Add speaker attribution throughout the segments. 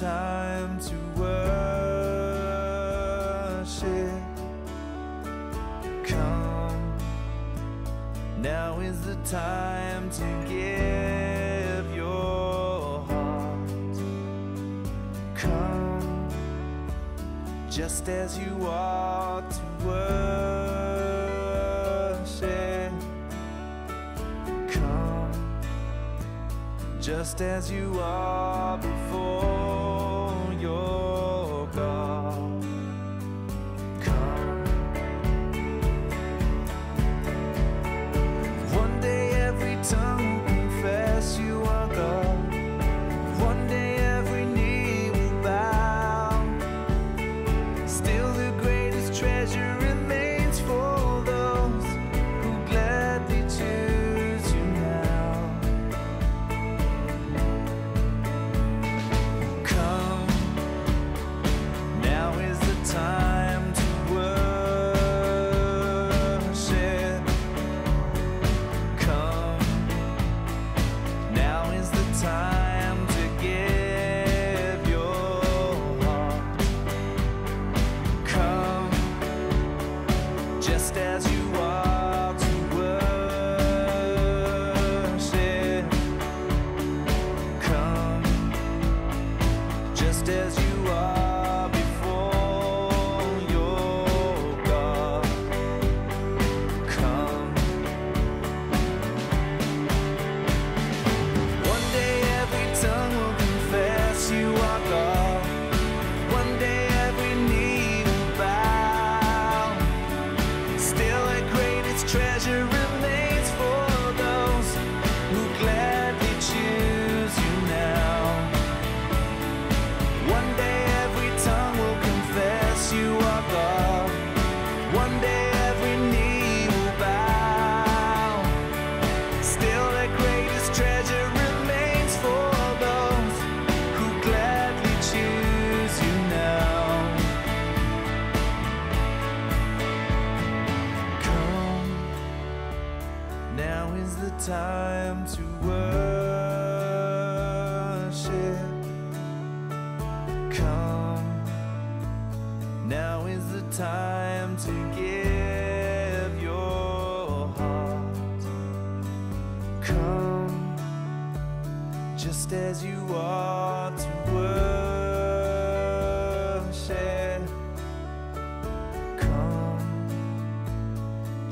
Speaker 1: time to worship. Come. Now is the time to give your heart. Come. Just as you are to worship. Come just as you are before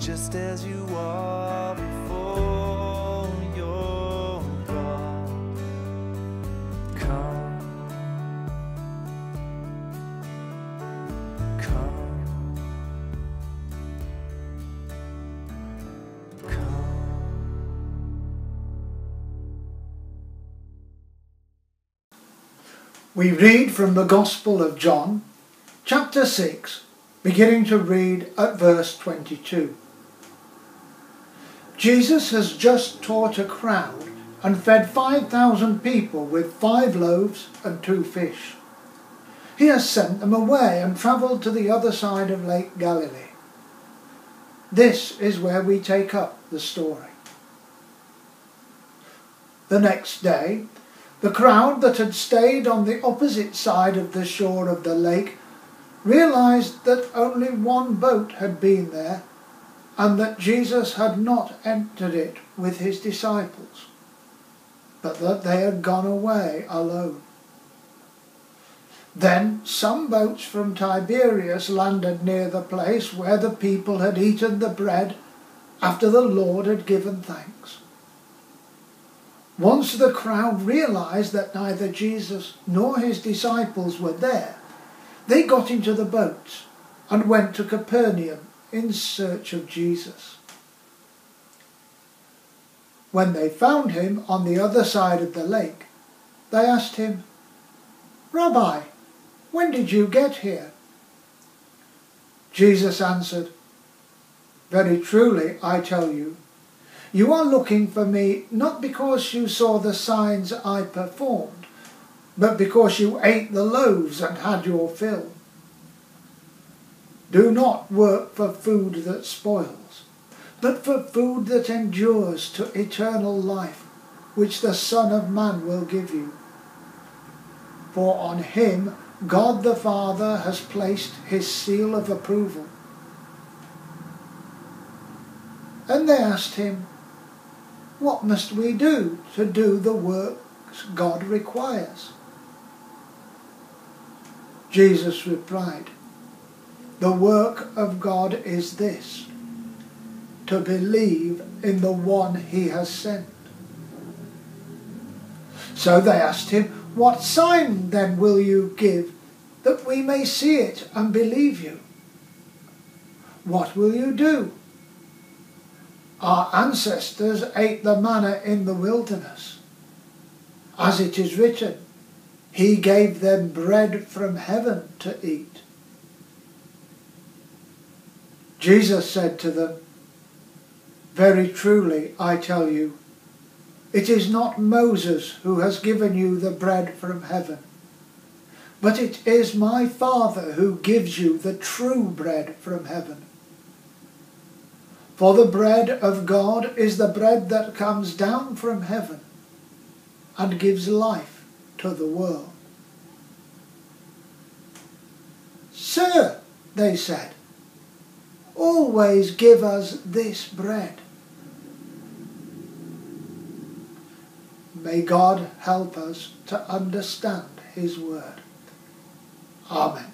Speaker 1: just as you are before your God. Come. Come. Come.
Speaker 2: We read from the Gospel of John, chapter 6, beginning to read at verse 22. Jesus has just taught a crowd and fed 5,000 people with five loaves and two fish. He has sent them away and travelled to the other side of Lake Galilee. This is where we take up the story. The next day, the crowd that had stayed on the opposite side of the shore of the lake realized that only one boat had been there and that Jesus had not entered it with his disciples, but that they had gone away alone. Then some boats from Tiberias landed near the place where the people had eaten the bread after the Lord had given thanks. Once the crowd realized that neither Jesus nor his disciples were there, they got into the boats and went to Capernaum in search of Jesus. When they found him on the other side of the lake, they asked him, Rabbi, when did you get here? Jesus answered, Very truly, I tell you, you are looking for me not because you saw the signs I performed, but because you ate the loaves and had your fill. Do not work for food that spoils, but for food that endures to eternal life, which the Son of Man will give you.
Speaker 3: for on him God the Father has placed his seal of approval. And they asked him, What must we do to do the works God requires? Jesus replied, The work of God is this, to believe in the one he has sent. So they asked him, What sign then will you give that we may see it and believe you? What will you do? Our ancestors ate the manna in the wilderness. As it is written, He gave them bread from heaven to eat. Jesus said to them, Very truly I tell you, it is not Moses who has given you the bread from heaven, but it is my Father who gives you the true bread from heaven. For the bread of God is the bread that comes down from heaven and gives life to the world. Sir, they said, always give us this bread. May God help us to understand his word. Amen.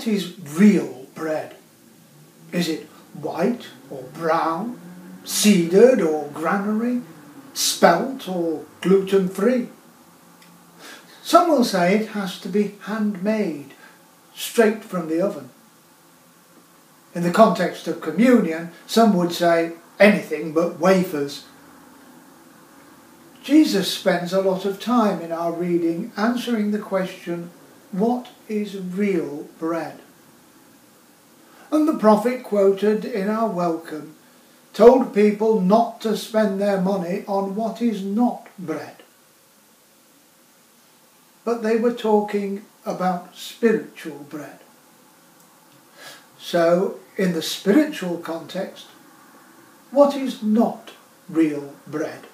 Speaker 3: What is real bread? Is it white or brown, seeded or granary, spelt or gluten free? Some will say it has to be handmade, straight from the oven. In the context of communion, some would say anything but wafers. Jesus spends a lot of time in our reading answering the question, what is real bread? And the prophet quoted in our welcome told people not to spend their money on what is not bread.
Speaker 2: but they were talking about spiritual bread. So, in the spiritual context, what is not real bread?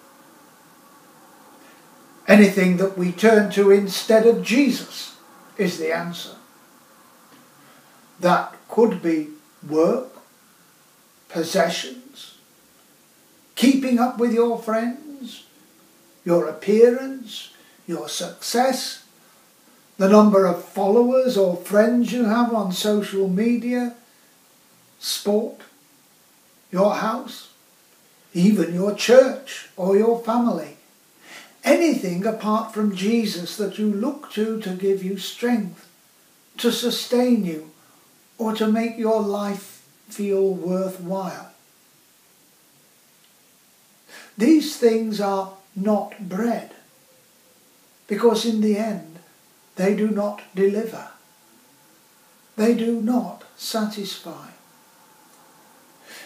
Speaker 2: Anything that we turn to instead of Jesus is the answer. That could be work, possessions, keeping up with your friends, your appearance, your success, the number of followers or friends you have on social media, sport, your house, even your church or your family. Anything apart from Jesus that you look to to give you strength, to sustain you, or to make your life feel worthwhile. These things are not bread, because in the end they do not deliver. They do not satisfy.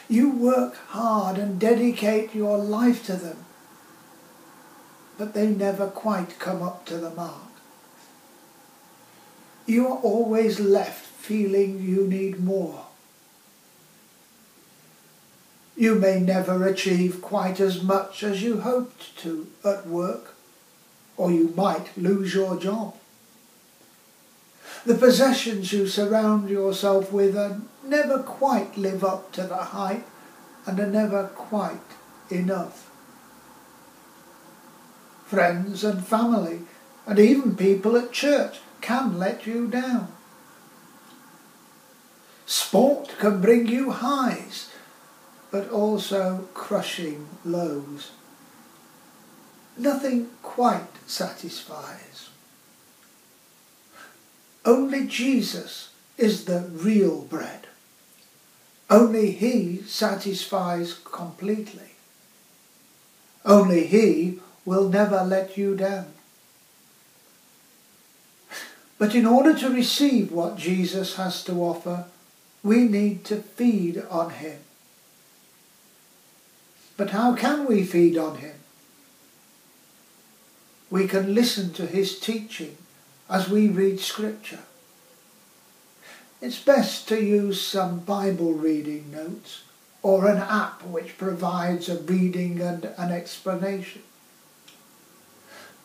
Speaker 2: You work hard and dedicate your life to them, but they never quite come up to the mark. You are always left feeling you need more. You may never achieve quite as much as you hoped to at work, or you might lose your job. The possessions you surround yourself with are never quite live up to the hype and are never quite enough. Friends and family and even people at church can let you down. Sport can bring you highs, but also crushing lows. Nothing quite satisfies. Only Jesus is the real bread. Only He satisfies completely. Only He will never let you down. But in order to receive what Jesus has to offer, we need to feed on Him. But how can we feed on Him? We can listen to His teaching as we read Scripture. It's best to use some Bible reading notes or an app which provides a reading and an explanation.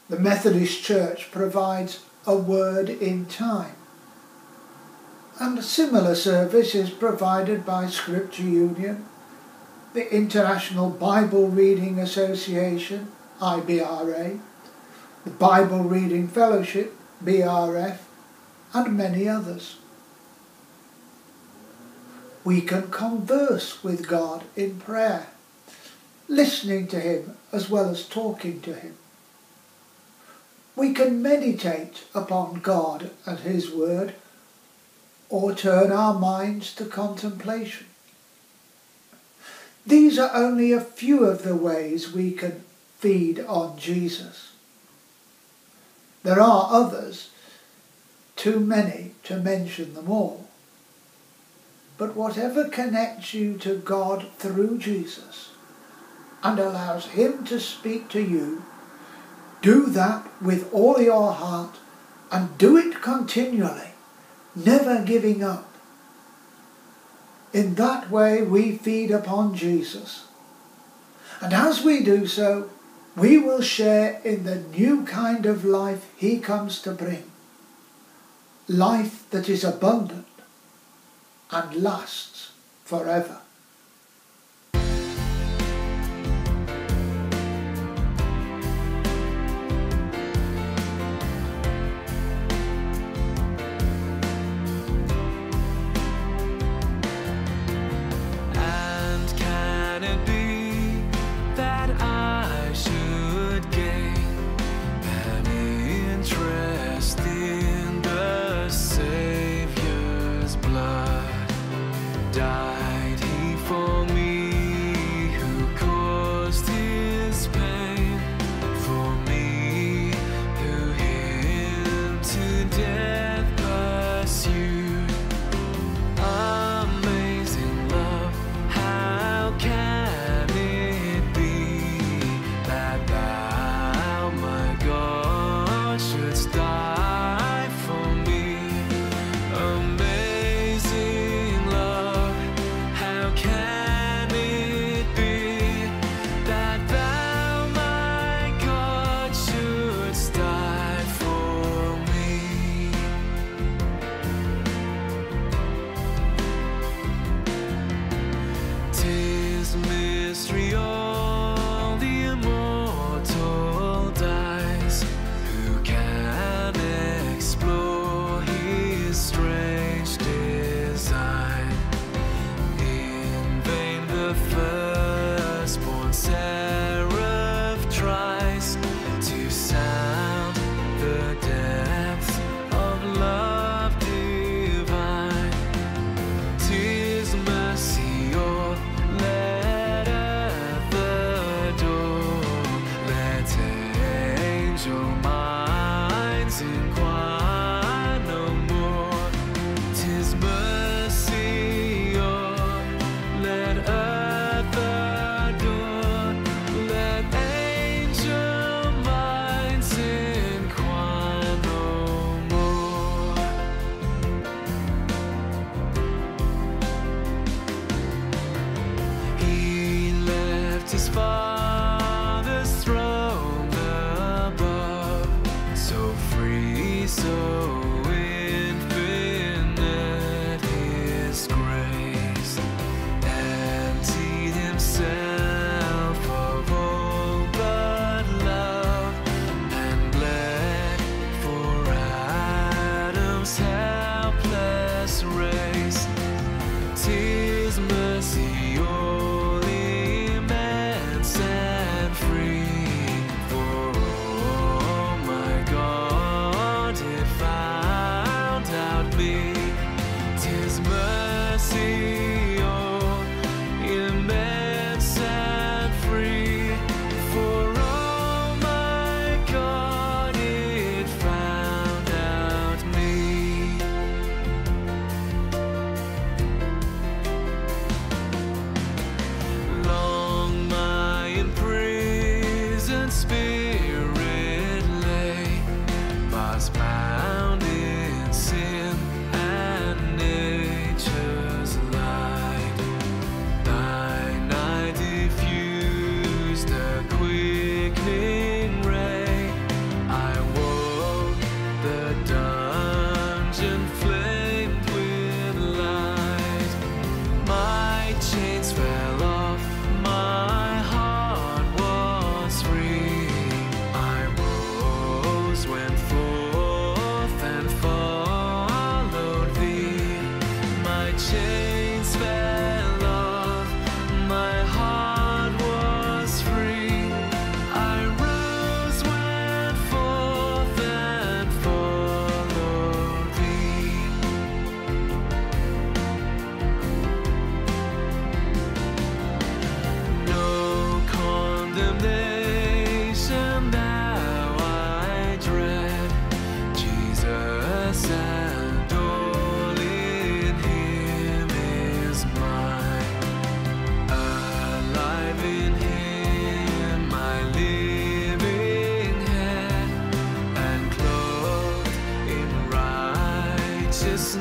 Speaker 2: The Methodist Church provides a word in time. And a similar service is provided by Scripture Union, the International Bible Reading Association, IBRA, the Bible Reading Fellowship, BRF, and many others. We can converse with God in prayer, listening to Him as well as talking to Him. We can meditate upon God and His Word or turn our minds to contemplation. These are only a few of the ways we can feed on Jesus. There are others, too many to mention them all. But whatever connects you to God through Jesus and allows Him to speak to you, do that with all your heart and do it continually, never giving up. In that way, we feed upon Jesus. And as we do so, we will share in the new kind of life He comes to bring. Life that is abundant and lasts forever.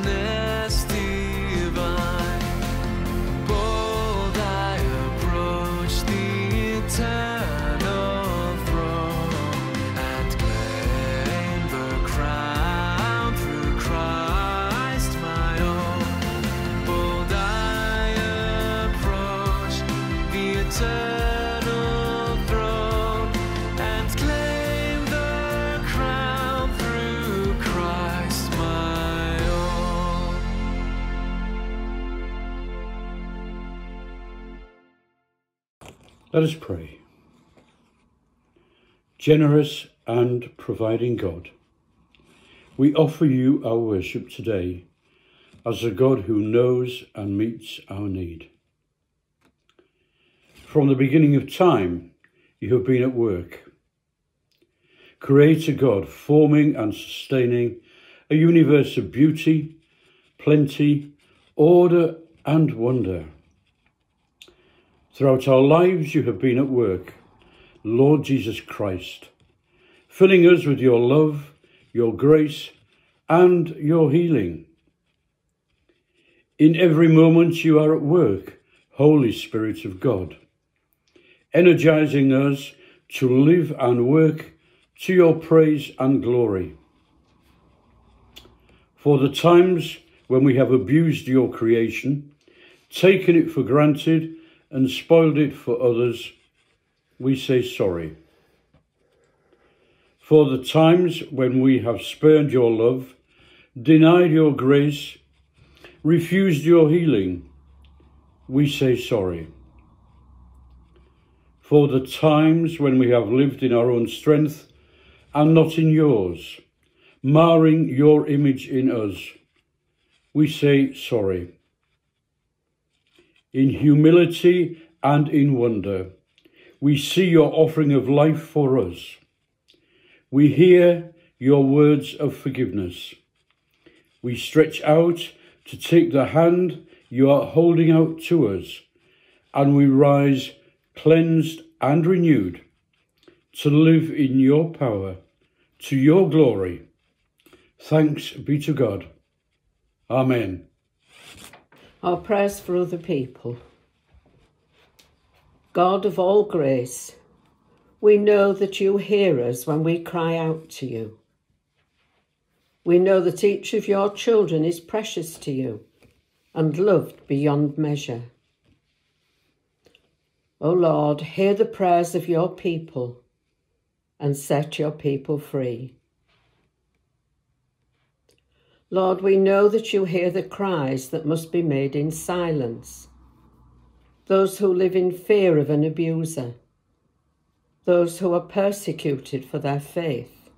Speaker 4: honestībā. Let
Speaker 5: us pray. Generous and providing God, we offer you our worship today as a God who knows and meets our need. From the beginning of time, you have been at work. Creator God, forming and sustaining a universe of beauty, plenty, order, and wonder. Throughout our lives, you have been at work, Lord Jesus Christ, filling us with your love, your grace, and your healing. In every moment, you are at work, Holy Spirit of God, energizing us to live and work to your praise and glory. For the times when we have abused your creation, taken it for granted, and spoiled it for others, we say sorry. For the times when we have spurned your love, denied your grace, refused your healing, we say sorry. For the times when we have lived in our own strength and not in yours, marring your image in us, we say sorry. In humility and in wonder, we see your offering of life for us. we hear your words of forgiveness. We stretch out to take the hand you are holding out to us, and we rise cleansed and renewed to live in your power, to your glory. Thanks be to God. Amen.
Speaker 6: Our prayers for other people. God of all grace, we know that you hear us when we cry out to you. We know that each of your children is precious to you and loved beyond measure. O Lord, hear the prayers of your people and set your people free. Lord, we know that you hear the cries that must be made in silence. Those who live in fear of an abuser, those who are persecuted for their faith,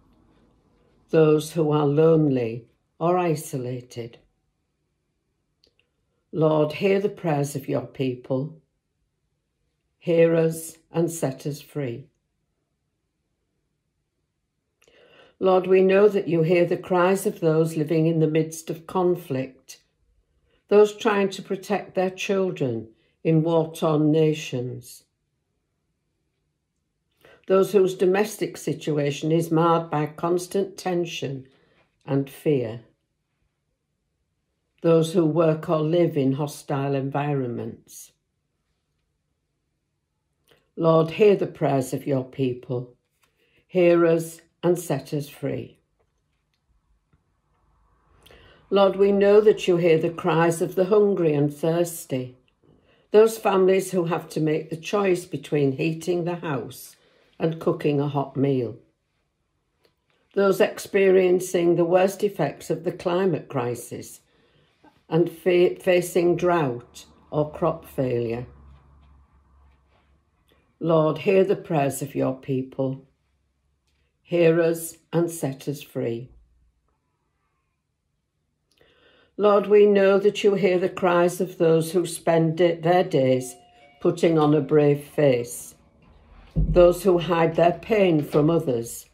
Speaker 6: those who are lonely or isolated. Lord, hear the prayers of your people. Hear us and set us free. Lord, we know that you hear the cries of those living in the midst of conflict, those trying to protect their children in war torn nations, those whose domestic situation is marred by constant tension and fear, those who work or live in hostile environments. Lord, hear the prayers of your people. Hear us and set us free. Lord, we know that you hear the cries of the hungry and thirsty, those families who have to make the choice between heating the house and cooking a hot meal, those experiencing the worst effects of the climate crisis and fa- facing drought or crop failure. Lord, hear the prayers of your people hear us and set us free. Lord, we know that you hear the cries of those who spend their days putting on a brave face, those who hide their pain from others,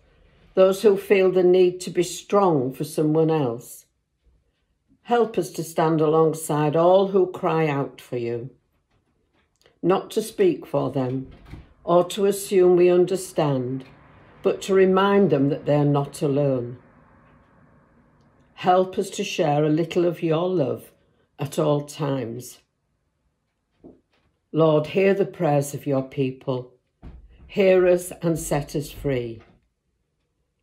Speaker 6: those who feel the need to be strong for someone else. Help us to stand alongside all who cry out for you, not to speak for them or to assume we understand but to remind them that they are not alone. Help us to share a little of your love at all times. Lord, hear the prayers of your people. Hear us and set us free.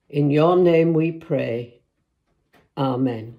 Speaker 6: In your name we pray. Amen.